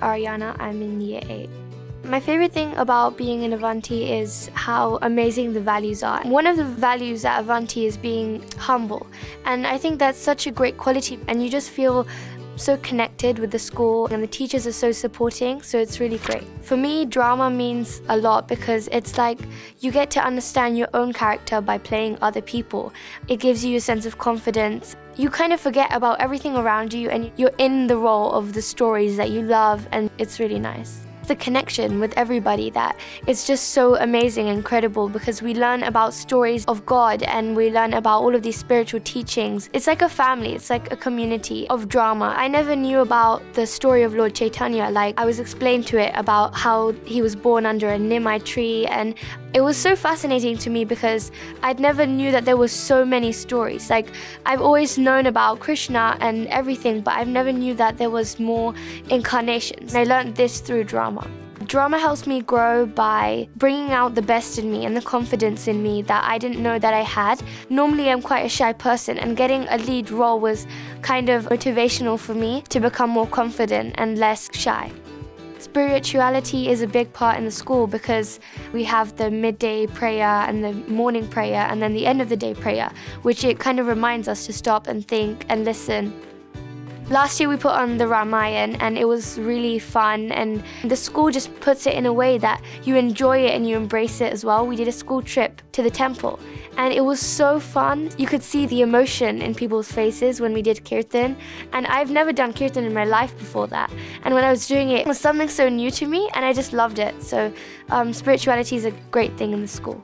Brianna. I'm in year 8. My favorite thing about being in Avanti is how amazing the values are. One of the values at Avanti is being humble, and I think that's such a great quality, and you just feel so connected with the school and the teachers are so supporting so it's really great. For me drama means a lot because it's like you get to understand your own character by playing other people. It gives you a sense of confidence. You kind of forget about everything around you and you're in the role of the stories that you love and it's really nice the connection with everybody that it's just so amazing and incredible because we learn about stories of God and we learn about all of these spiritual teachings. It's like a family, it's like a community of drama. I never knew about the story of Lord Chaitanya. Like I was explained to it about how he was born under a Nimai tree and it was so fascinating to me because I'd never knew that there were so many stories. Like I've always known about Krishna and everything, but I've never knew that there was more incarnations. I learned this through drama. Drama helps me grow by bringing out the best in me and the confidence in me that I didn't know that I had. Normally, I'm quite a shy person, and getting a lead role was kind of motivational for me to become more confident and less shy. Spirituality is a big part in the school because we have the midday prayer and the morning prayer and then the end of the day prayer, which it kind of reminds us to stop and think and listen Last year we put on the Ramayan and it was really fun and the school just puts it in a way that you enjoy it and you embrace it as well. We did a school trip to the temple and it was so fun. You could see the emotion in people's faces when we did kirtan and I've never done kirtan in my life before that. And when I was doing it, it was something so new to me and I just loved it. So um, spirituality is a great thing in the school.